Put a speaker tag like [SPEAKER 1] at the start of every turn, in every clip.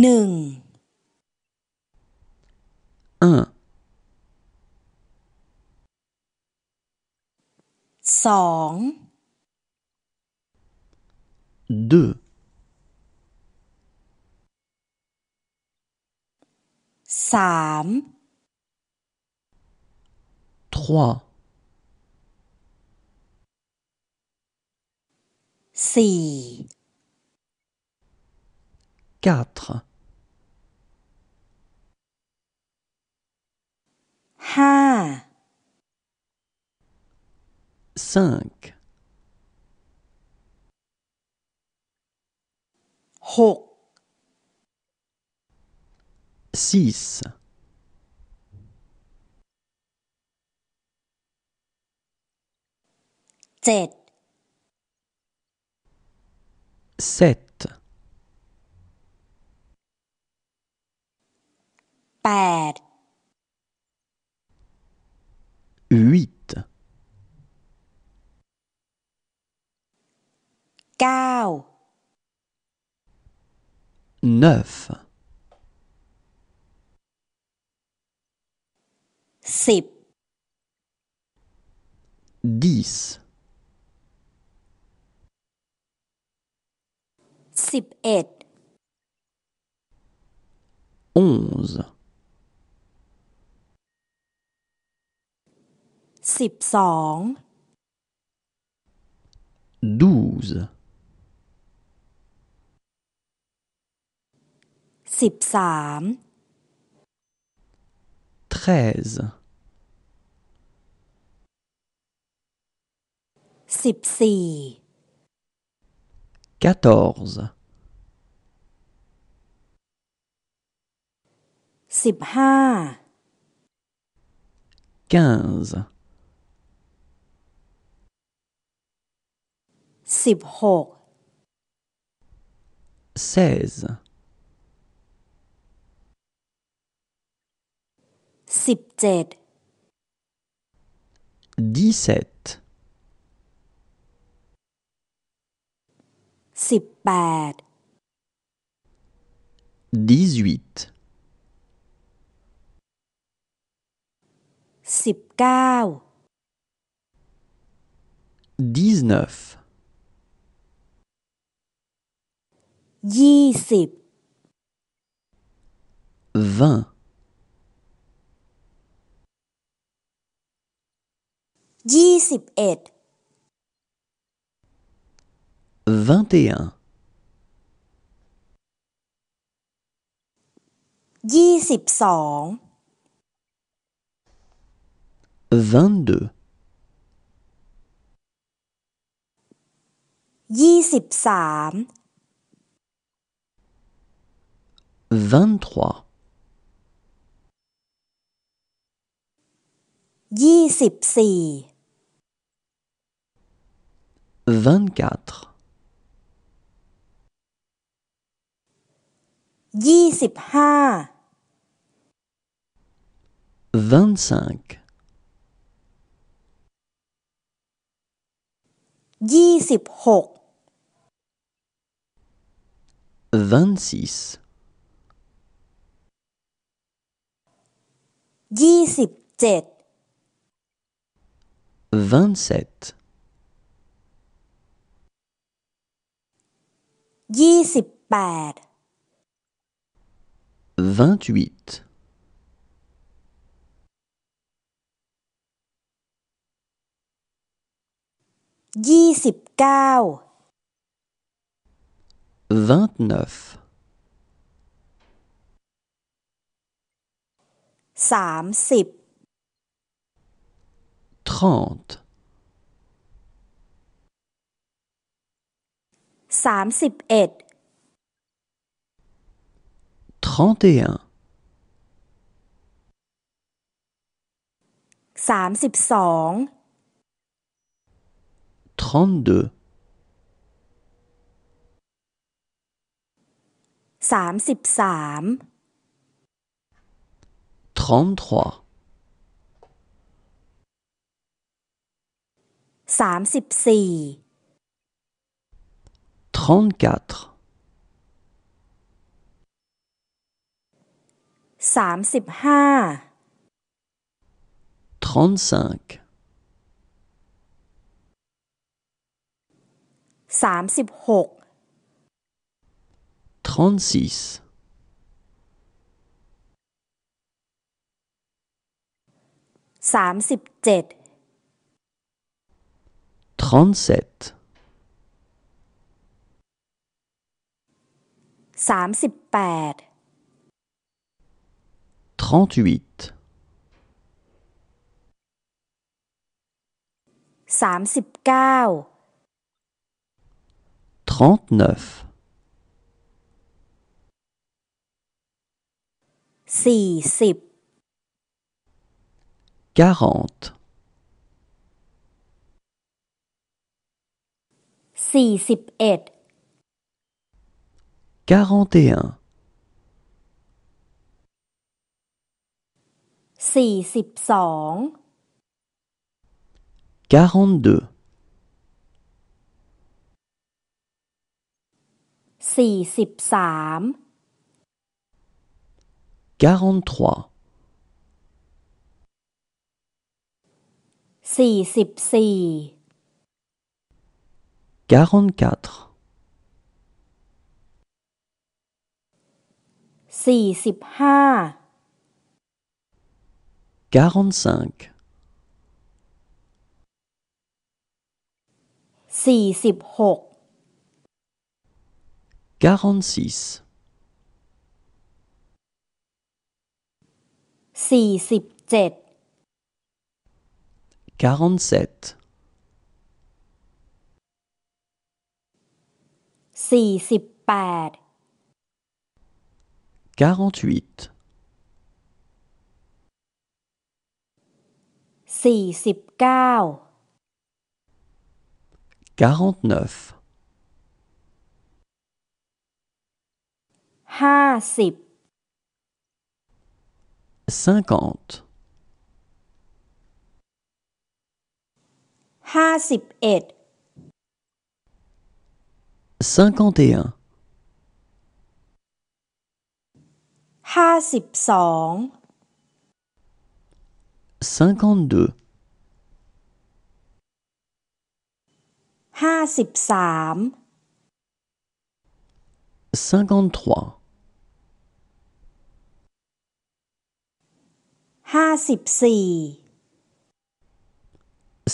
[SPEAKER 1] หนึ่ง
[SPEAKER 2] un,
[SPEAKER 1] สอง
[SPEAKER 2] deux,
[SPEAKER 1] สาม
[SPEAKER 2] trois,
[SPEAKER 1] สี่
[SPEAKER 2] quatre. Cinq. Six. Sept
[SPEAKER 1] 8 8 9
[SPEAKER 2] neuf,
[SPEAKER 1] sip,
[SPEAKER 2] dix,
[SPEAKER 1] sip
[SPEAKER 2] onze.
[SPEAKER 1] สิบสอง
[SPEAKER 2] douze,
[SPEAKER 1] สิบสาม
[SPEAKER 2] treize,
[SPEAKER 1] สิบสี่
[SPEAKER 2] quatorze,
[SPEAKER 1] สิบห้า
[SPEAKER 2] quinze,
[SPEAKER 1] สิบหก
[SPEAKER 2] seize,
[SPEAKER 1] สิบเจ็ด
[SPEAKER 2] dix-sept,
[SPEAKER 1] สิบแปด
[SPEAKER 2] dix-huit,
[SPEAKER 1] สิบเก้า
[SPEAKER 2] dix-neuf,
[SPEAKER 1] ยี่สิบ
[SPEAKER 2] vingt,
[SPEAKER 1] ยี่สิบเอ็ด
[SPEAKER 2] vingt et un,
[SPEAKER 1] ยี่สิบสอง
[SPEAKER 2] vingt-deux,
[SPEAKER 1] ยี่สิบสาม
[SPEAKER 2] vingt-trois,
[SPEAKER 1] ยี่สิบสี่
[SPEAKER 2] vingt-quatre,
[SPEAKER 1] ยี่สิบห้า
[SPEAKER 2] vingt-cinq,
[SPEAKER 1] ยี่สิบหก
[SPEAKER 2] vingt-six,
[SPEAKER 1] ยี่สิบเจ็ด
[SPEAKER 2] vingt-sept,
[SPEAKER 1] ยี่สิบแปด
[SPEAKER 2] vingt-huit,
[SPEAKER 1] ยี่สิบเก้า
[SPEAKER 2] vingt-neuf,
[SPEAKER 1] สามสิบ
[SPEAKER 2] trente,
[SPEAKER 1] สามสิบเอ็ด
[SPEAKER 2] trente et un,
[SPEAKER 1] สามสิบสอง
[SPEAKER 2] trente-deux,
[SPEAKER 1] สามสิบสาม
[SPEAKER 2] trente-trois,
[SPEAKER 1] สามสิบสี่
[SPEAKER 2] trente-quatre,
[SPEAKER 1] สามสิบห้า
[SPEAKER 2] trente-cinq,
[SPEAKER 1] สามสิบหก
[SPEAKER 2] trente-six,
[SPEAKER 1] สามสิบเจ็ด
[SPEAKER 2] trente-sept,
[SPEAKER 1] สามสิบแปด
[SPEAKER 2] trente-huit,
[SPEAKER 1] สามสิบเก้า
[SPEAKER 2] trente-neuf,
[SPEAKER 1] สี่สิบ
[SPEAKER 2] quarante,
[SPEAKER 1] สี่สิบเอ็ด
[SPEAKER 2] quarante et un,
[SPEAKER 1] สี่สิบสอง
[SPEAKER 2] quarante-deux,
[SPEAKER 1] สี่สิบสาม
[SPEAKER 2] quarante-trois,
[SPEAKER 1] สี่สิบสี่
[SPEAKER 2] quarante-quatre,
[SPEAKER 1] สี่สิบห้า
[SPEAKER 2] quarante-cinq,
[SPEAKER 1] สี่สิบหก
[SPEAKER 2] quarante-six,
[SPEAKER 1] สี่สิบเจ็ด
[SPEAKER 2] quarante-sept, quarante-huit, quarante-neuf, cinquante.
[SPEAKER 1] ห้าสิบเอ็ด
[SPEAKER 2] cinquante et un,
[SPEAKER 1] ห้าสิบสอง
[SPEAKER 2] cinquante-deux,
[SPEAKER 1] ห้าสิบสาม
[SPEAKER 2] cinquante-trois,
[SPEAKER 1] ห้าสิบสี่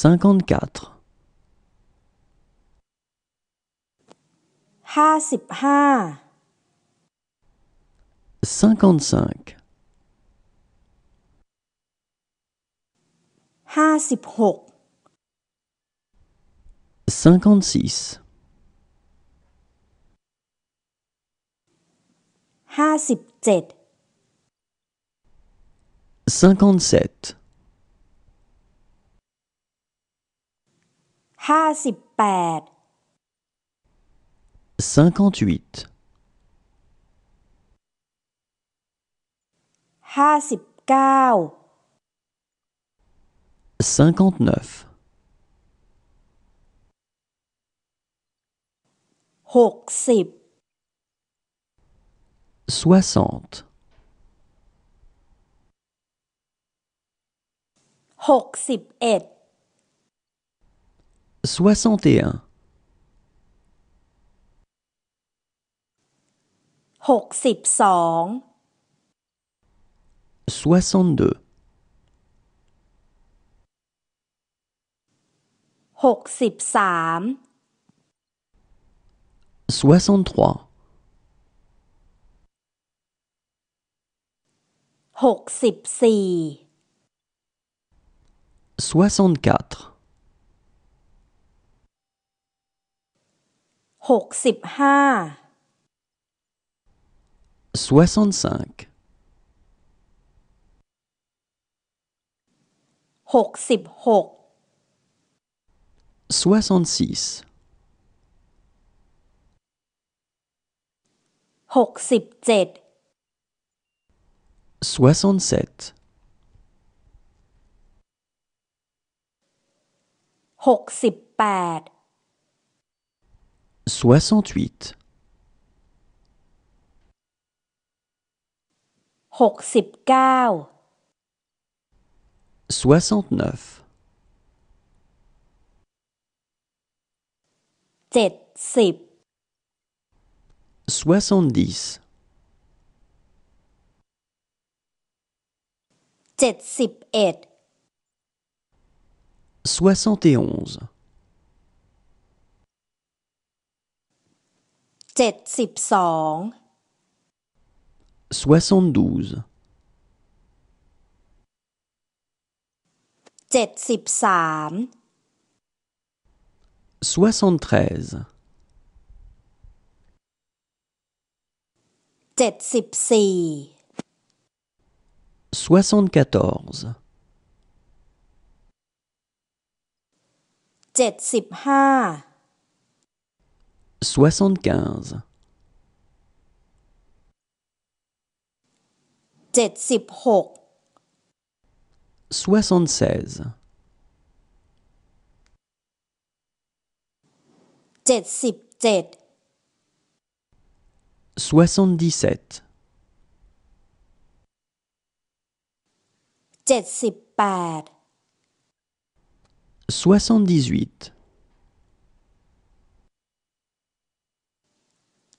[SPEAKER 2] cinquante-quatre,
[SPEAKER 1] ห้าสิบห้า
[SPEAKER 2] cinquante-cinq,
[SPEAKER 1] ห้าสิบหก
[SPEAKER 2] cinquante-six,
[SPEAKER 1] ห้าสิบเจ็ด
[SPEAKER 2] cinquante-sept,
[SPEAKER 1] ห้าสิบแปด
[SPEAKER 2] cinquante-huit,
[SPEAKER 1] ห้าสิบเก้า
[SPEAKER 2] cinquante-neuf,
[SPEAKER 1] หกสิบ
[SPEAKER 2] soixante,
[SPEAKER 1] หกสิบเอ็ด
[SPEAKER 2] soixante et un. Soixante-deux. Soixante-trois. Soixante-quatre.
[SPEAKER 1] หกสิบห้า
[SPEAKER 2] soixante-cinq,
[SPEAKER 1] หกสิบหก
[SPEAKER 2] soixante-six,
[SPEAKER 1] หกสิบเจ็ด
[SPEAKER 2] soixante-sept,
[SPEAKER 1] หกสิบแปด
[SPEAKER 2] soixante-huit,
[SPEAKER 1] หกสิบเก้า
[SPEAKER 2] soixante-neuf,
[SPEAKER 1] เจ็ดสิบ
[SPEAKER 2] soixante-dix,
[SPEAKER 1] เจ็ดสิบเอ็ด
[SPEAKER 2] soixante et onze,
[SPEAKER 1] จ็ดสิบสอง
[SPEAKER 2] soixante-douze,
[SPEAKER 1] เจ็ดสิบสาม
[SPEAKER 2] soixante-treize,
[SPEAKER 1] เจ็ดสิบสี่
[SPEAKER 2] soixante-quatorze,
[SPEAKER 1] เจ็ดสิบห้า
[SPEAKER 2] Soixante-quinze.
[SPEAKER 1] Tetsip Hawk
[SPEAKER 2] Soixante-seize.
[SPEAKER 1] Tetsip Ted
[SPEAKER 2] Soixante-dix-sept.
[SPEAKER 1] Tetsip Pad
[SPEAKER 2] Soixante-dix-huit.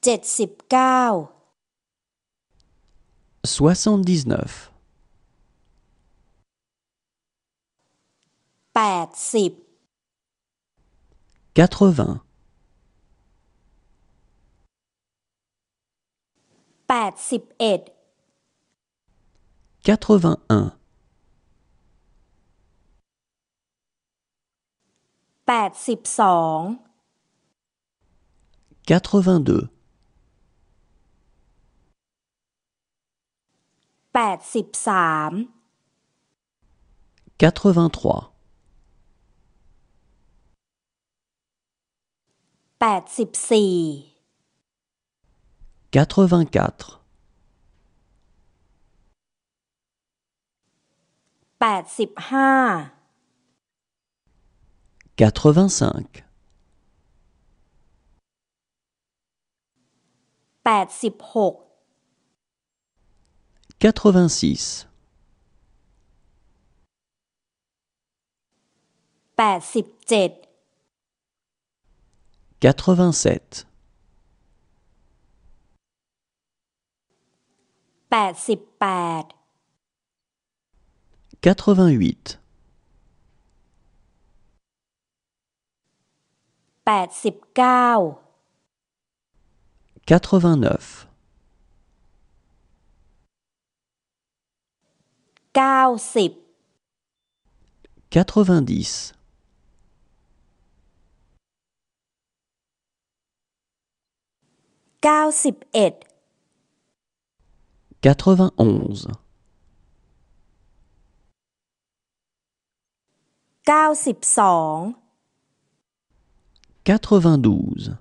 [SPEAKER 1] 79 79 80 80 81 81 82
[SPEAKER 2] 82
[SPEAKER 1] 83 83 84 84 85 85 86
[SPEAKER 2] quatre-vingt-six,
[SPEAKER 1] แปดสิบเจ็ด
[SPEAKER 2] quatre-vingt-sept,
[SPEAKER 1] แปดสิบแปด
[SPEAKER 2] quatre-vingt-huit,
[SPEAKER 1] แปดสิบเก้า
[SPEAKER 2] quatre-vingt-neuf,
[SPEAKER 1] 90 90 91 91
[SPEAKER 2] 92
[SPEAKER 1] 92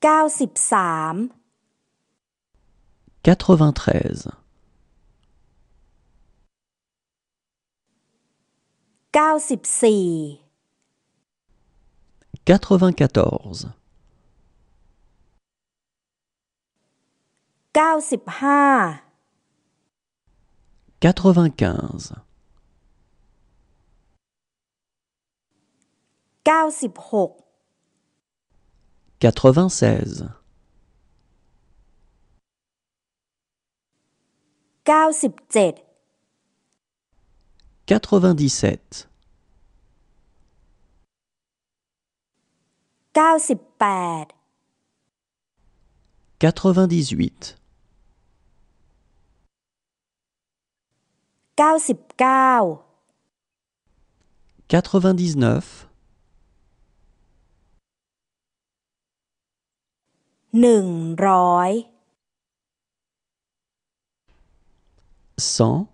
[SPEAKER 1] 93 93 94 94 95 95 96
[SPEAKER 2] quatre-vingt-dix-sept, quatre-vingt-dix-huit,
[SPEAKER 1] Gaussip
[SPEAKER 2] quatre-vingt-dix-neuf
[SPEAKER 1] Nun Roy
[SPEAKER 2] cent,